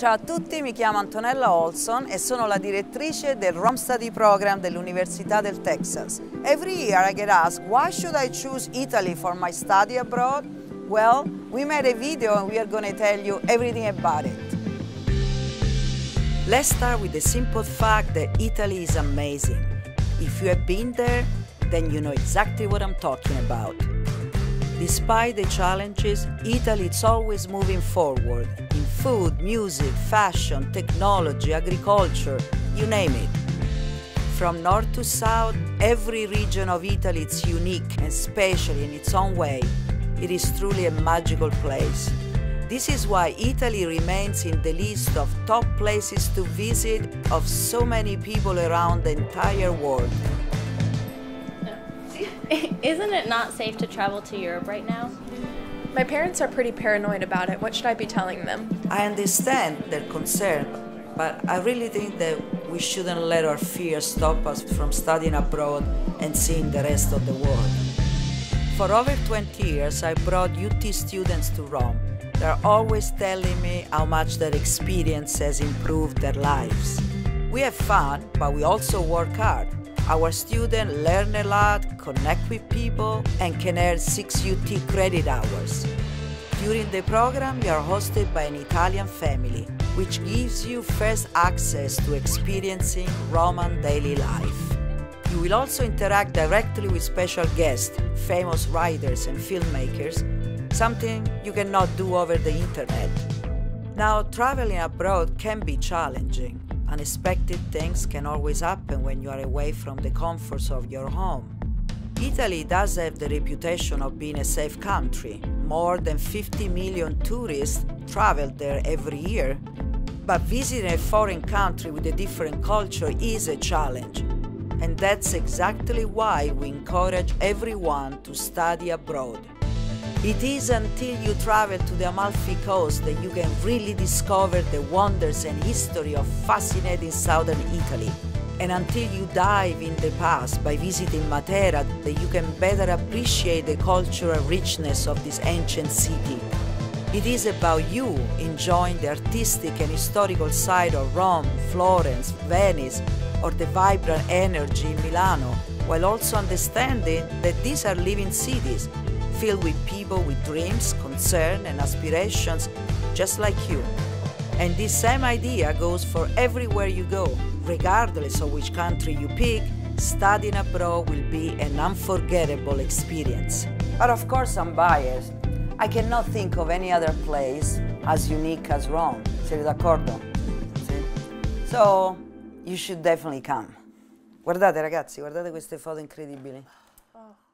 Ciao a tutti, mi chiamo Antonella Olson e sono la direttrice del Rome Study Program dell'Università del Texas. Every year I get asked, why should I choose Italy for my study abroad? Well, we made a video and we are going to tell you everything about it. Let's start with the simple fact that Italy is amazing. If you have been there, then you know exactly what I'm talking about. Despite the challenges, Italy is always moving forward food, music, fashion, technology, agriculture, you name it. From north to south, every region of Italy is unique and special in its own way. It is truly a magical place. This is why Italy remains in the list of top places to visit of so many people around the entire world. Isn't it not safe to travel to Europe right now? My parents are pretty paranoid about it. What should I be telling them? I understand their concern, but I really think that we shouldn't let our fears stop us from studying abroad and seeing the rest of the world. For over 20 years, I brought UT students to Rome. They're always telling me how much their experience has improved their lives. We have fun, but we also work hard. Our students learn a lot, connect with people, and can earn 6 UT credit hours. During the program, you are hosted by an Italian family, which gives you first access to experiencing Roman daily life. You will also interact directly with special guests, famous writers and filmmakers, something you cannot do over the internet. Now, traveling abroad can be challenging. Unexpected things can always happen when you are away from the comforts of your home. Italy does have the reputation of being a safe country. More than 50 million tourists travel there every year. But visiting a foreign country with a different culture is a challenge. And that's exactly why we encourage everyone to study abroad. It is until you travel to the Amalfi Coast that you can really discover the wonders and history of fascinating southern Italy. And until you dive in the past by visiting Matera, that you can better appreciate the cultural richness of this ancient city. It is about you enjoying the artistic and historical side of Rome, Florence, Venice, or the vibrant energy in Milano, while also understanding that these are living cities filled with people with dreams, concerns, and aspirations just like you. And this same idea goes for everywhere you go. Regardless of which country you pick, studying abroad will be an unforgettable experience. But of course, I'm biased. I cannot think of any other place as unique as Rome. Siete d'accordo? So, you should definitely come. Guardate ragazzi, guardate queste foto incredibili. Oh.